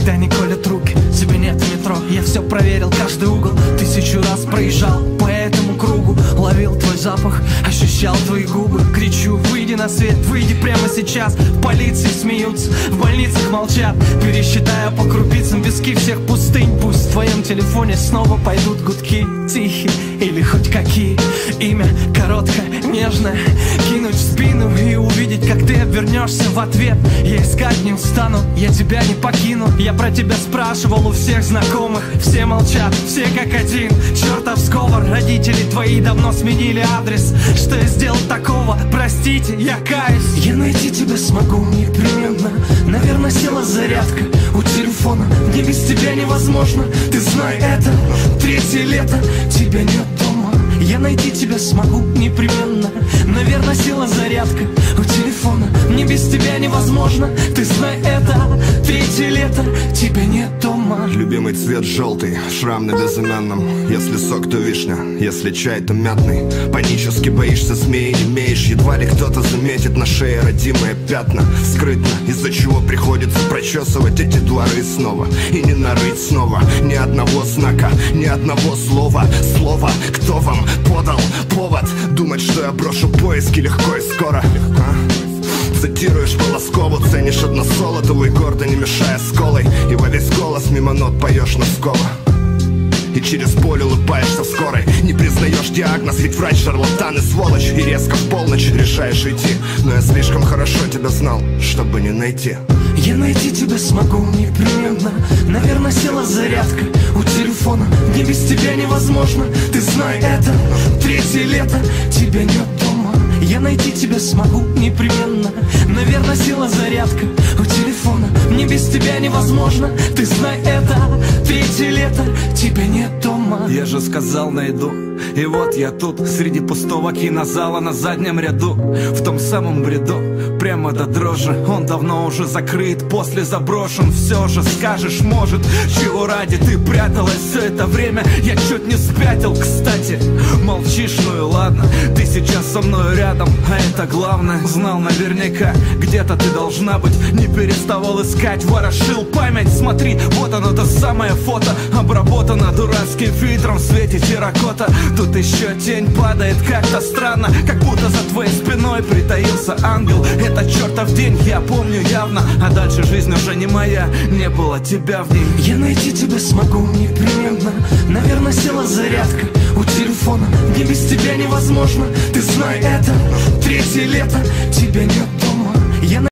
когда не колят руки Тебе нет метро, я все проверил, каждый угол Тысячу раз проезжал по этому кругу. Ловил твой запах, ощущал твои губы. Кричу, выйди на свет, выйди прямо сейчас. В полиции смеются, в больницах молчат. Пересчитая по крупицам виски всех пустынь. Пусть в твоем телефоне снова пойдут гудки Тихие или хоть ты обернешься в ответ. Я искать не устану, я тебя не покину. Я про тебя спрашивал у всех знакомых. Все молчат, все как один. Чертов сговор, родители твои давно сменили адрес. Что я сделал такого? Простите, я каюсь. Я найти тебя смогу непременно. Наверное, села зарядка у телефона. Мне без тебя невозможно, ты знай это. Третье лето, тебя нет дома. Я найти тебя смогу непременно. Наверное, села зарядка у телефона Мне без тебя невозможно, ты знай это. Третье лето, тебя нет дома. Любимый цвет желтый, шрам на безымянном Если сок, то вишня, если чай, то мятный. Панически боишься змеи, не имеешь. Едва ли кто-то заметит на шее родимые пятна. Скрытно, из-за чего приходится прочесывать эти дворы снова. И не нарыть снова ни одного знака, ни одного слова. Слово, кто вам подал повод Думать, что я брошу поиски легко и скоро? А? Цитируешь Полоскову, ценишь односолодовую Гордо не мешая сколой. И во весь голос мимо нот поешь носкова и через боль улыбаешься скорой. Не признаешь диагноз, ведь врач шарлатан и сволочь. И резко в полночь решаешь идти Но я слишком хорошо тебя знал, чтобы не найти. Я найти тебя смогу непременно. Наверное, села зарядка у телефона Мне без тебя невозможно, ты знай это Третье лето, тебя нет Я найти тебя смогу непременно. Наверное, села зарядка у телефона. Мне без тебя невозможно, ты знай это Третье лето, тебя нет дома. Я же сказал найду. И вот я тут Среди пустого кинозала на заднем ряду. В том самом бреду Прямо до дрожи. Он давно уже закрыт После заброшен. Все же скажешь может Чего ради ты пряталась все это время? Я чуть не спятил Кстати. Молчишь, ну и ладно Ты сейчас со мной рядом. А это главное Знал наверняка. Где-то ты должна быть. Не переставал искать Ворошил память. Смотри, вот оно то самое фото Обработано дурацким фильтром в свете терракота. Тут еще тень падает как-то странно Как будто за твоей спиной притаился ангел. Это чертов день, я помню явно А дальше жизнь уже не моя Не было тебя в ней. Я найти тебя смогу непременно. Наверное, села зарядка у телефона Мне без тебя невозможно, ты знай это Третье лето, тебя нет